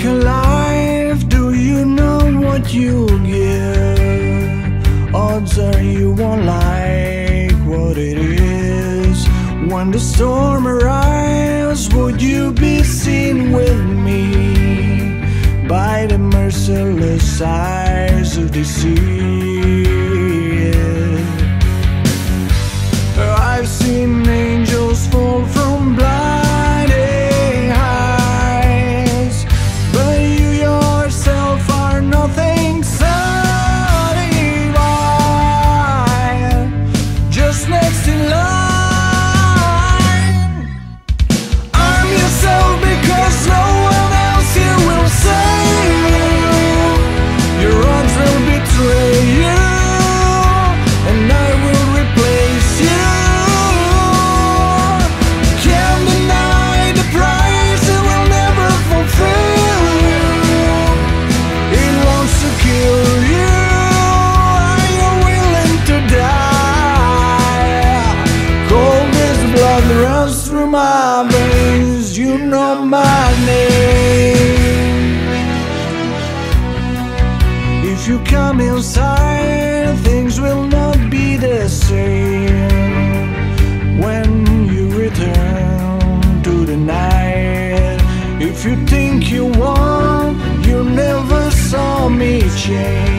take a life, do you know what you'll give? Odds are you won't like what it is. When the storm arrives, would you be seen with me by the merciless eyes of the sea? my veins, you know my name. If you come inside, things will not be the same when you return to the night. If you think you won, you never saw me change.